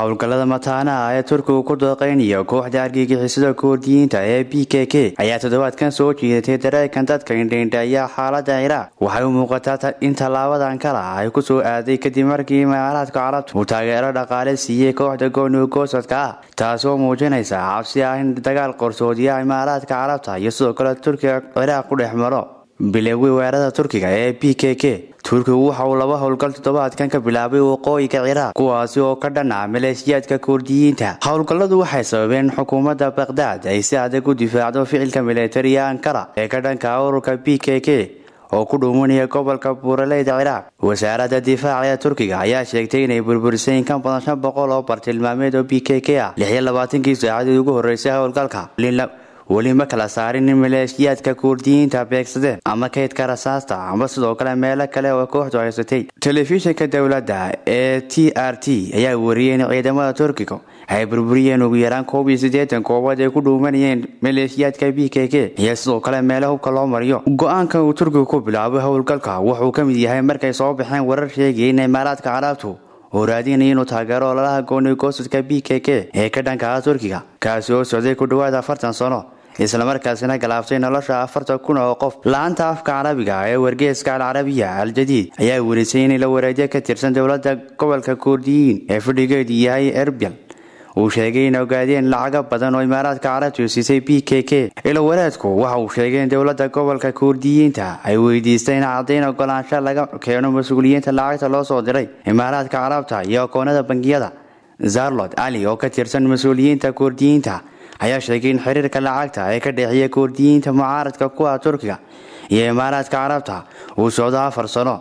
howlgallada mataanaha ee turkigu ku dooqeynaya kooxda argagixisada koordiyiinta ee b k k. Ayaa toddobaadkan soo jiidatay dareenkan dadka indhaindheeya xaalada ciraaq waxay u muuqataa in tallaabadan kala ay ku soo aaday kadib markii imaaraadka carabta uu taageero dhaqaale siiyey kooxda goonigosadka ah taasoo muujinaysa cabsi ah in dagaal qarsoodiya imaaraadka carabta iyo sidoo kale turkiga ciraaq ku dhex maro. Bilowgii weerarada turkiga ee b k k turkigu waxa uu laba howlgal toddobaadkan ka bilaabay waqooyiga ciraaq kuwaasi oo ka dhan maleeshiyaadka koordiyiinta howlgalladu waxay sababeen xukuumadda bakhdad ay si adag u difaacdo ficilka milatariga ankara ee ka dhanka ururka b k k oo ku dhuumanaya gobolka buuraleyda ciraaq. Wasaaradda difaaca ee turkiga ayaa sheegtay inay burburisay in ka badan shan boqol oo bartilmaameed oo b k k ah. Lixiyo labaatankii saacadii ugu horreysay howlgalka weli ma kala saarin in maleeshiyaadka kuurdiyiinta beegsadeen ama kaydka rasaasta ama sidoo kale meelo kale oo kooxdu haysatay telefishinka dowladda ee t r t ayaa wariyey in ciidamada turkiga. Ay burburiyeen ugu yaraan koob iyo siddeetan koobood ay ku dhuumanayeen maleeshiyaadka b k k. Iyo sidoo kale meelo hubka loo mariyo. Go'aanka uu turkigu ku bilaabay howlgalka wuxuu ka mid yahay markay soo baxeen warar sheegaya in imaaraadka carabtu oo raadinaya inuu taageero ololaha goonigosadka b k k ee ka dhanka ah turkiga kaasi oo socday ku dhowaad afartan sano islamarkaasina galaaftay nolosha afartan kun oo qof. La-anta afka carabiga ee wargeeska alcarabiya al-jadiid ayaa werisay in la wareedyo ka tirsan dowladda gobolka koordiyiin ee fadhigeedu yahay erbil. Uu sheegay in ogaadeen lacago badan oo imaaraadka carabtu siisay b k k. Ilowareedku waxa uu sheegay in dowladda gobolka koordiyiinta ay weydiistay in caddayn ogolaansho laga keeno mas'uuliyiinta lacagta loo soo diray. Imaaraadka carabta iyo akoonada bangiyada zarlot ali oo ka tirsan mas'uuliyiinta koordiyiinta ayaa sheegay in xiriirka lacagta ee ka dhexeeya koordiyiinta mucaaradka kuwa turkiga iyo imaaraadka carabta uu socdo afar sano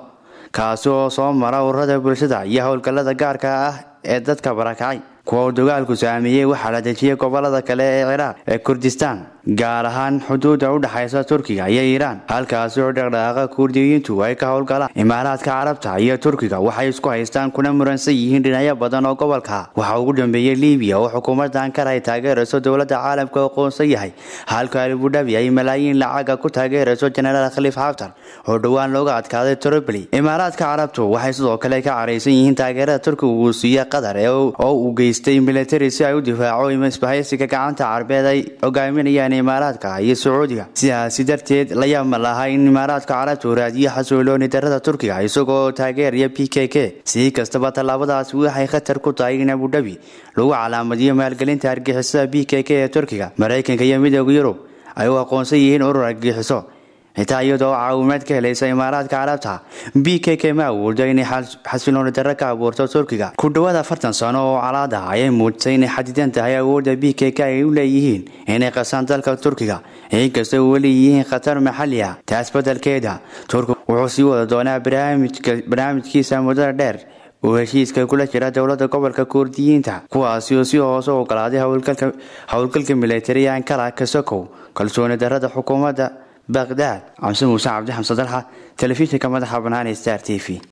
kaasi oo soo mara ururada bulshada iyo howlgallada gaarka ah ee dadka barakacay. Kuwa uu dagaalku saameeyey waxaa la dejiyey gobollada kale ee ciraaq ee kurdistaan gaar ahaan xuduudda u dhexaysa turkiga iyo iiraan. Halkaasi oo dhaqdhaqaaqa kurdiyiintu ay ka howlgalaan imaaraadka carabta iyo turkiga waxay isku haystaan kuna muransan yihiin dhinacyo badan oo gobolka. Waxaa ugu dambeeyey libiya oo xukuumadda ankara ay taageerayso dowladda caalamka aqoonsan yahay. Halka albudhabi ay malaayiin lacaga ku taageerayso jenaraal khaliif xaftar oo dhowaan looga adkaaday tripoli. Imaaraadka carabtu waxay sidoo kale ka caraysan yihiin taageerada turkiga uu siiye qatar oo uu geystay militari si ay u difaaco isbahaysiga gacanta carbeed ay hogaaminayaan imaaraadka iyo sacuudiga sidaasi darteed la yaabma laha in imaaraadka carabtu raadiyo xasuulooni darada turkiga isagoo taageeraya b k k. Si kastaba tallaabadaasi waxay khatar ku tahay in abudhabi lagu calaamadiyo maalgelinta argixisada b k k ee turkiga maraykanka iyo midooda yurub ay u aqoonsan yihiin urur argixiso xitaa iyadoo caawimaad ka helaysa imaaraadka carabta b k k ma awoodo inay xasilooni darro ka abuurto turkiga ku dhowaad afartan sano oo calaad ah ayay muujisay inay xadidan tahay awoodda b k k ay u leeyihiin inay qasaan dalka turkiga inkastoo weli yihiin khatar maxalli ah taas beddelkeeda turkigu wuxuu sii wada doonaa barnaamijkiisa muddada dheer uu heshiiska kula jira dowladda gobolka koordiyiinta kuwaasi oo si hoose ogolaaday howlgalka militariga ankara kasokow kalsooni darrada xukuumadda baghdad. Camse muuse cabdi xamse dalxa telefishinka madaxa bannaan ee star t v